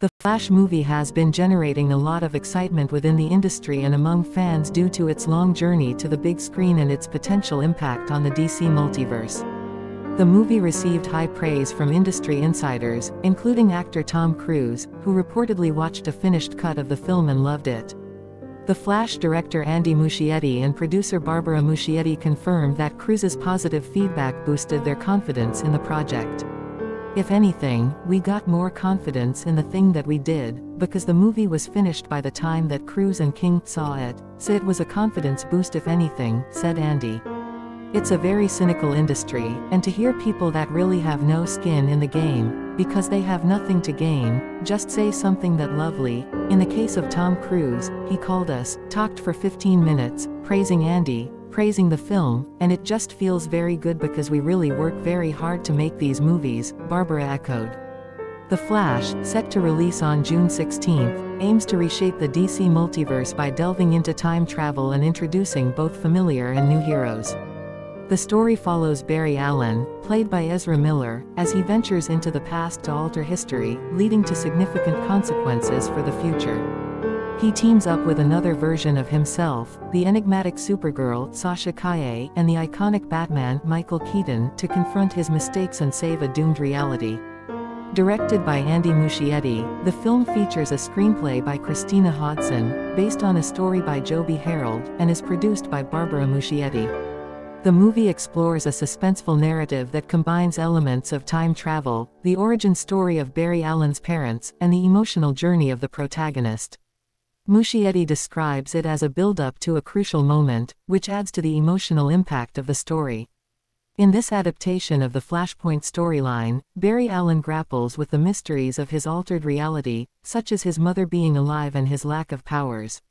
The Flash movie has been generating a lot of excitement within the industry and among fans due to its long journey to the big screen and its potential impact on the DC multiverse. The movie received high praise from industry insiders, including actor Tom Cruise, who reportedly watched a finished cut of the film and loved it. The Flash director Andy Muschietti and producer Barbara Muschietti confirmed that Cruise's positive feedback boosted their confidence in the project. If anything, we got more confidence in the thing that we did, because the movie was finished by the time that Cruise and King saw it, so it was a confidence boost if anything, said Andy. It's a very cynical industry, and to hear people that really have no skin in the game, because they have nothing to gain, just say something that lovely, in the case of Tom Cruise, he called us, talked for 15 minutes, praising Andy, praising the film, and it just feels very good because we really work very hard to make these movies, Barbara echoed. The Flash, set to release on June 16, aims to reshape the DC multiverse by delving into time travel and introducing both familiar and new heroes. The story follows Barry Allen, played by Ezra Miller, as he ventures into the past to alter history, leading to significant consequences for the future. He teams up with another version of himself, the enigmatic Supergirl, Sasha Calle, and the iconic Batman, Michael Keaton, to confront his mistakes and save a doomed reality. Directed by Andy Muschietti, the film features a screenplay by Christina Hodson, based on a story by Joby Harold, and is produced by Barbara Muschietti. The movie explores a suspenseful narrative that combines elements of time travel, the origin story of Barry Allen's parents, and the emotional journey of the protagonist. Muschietti describes it as a build-up to a crucial moment, which adds to the emotional impact of the story. In this adaptation of the Flashpoint storyline, Barry Allen grapples with the mysteries of his altered reality, such as his mother being alive and his lack of powers.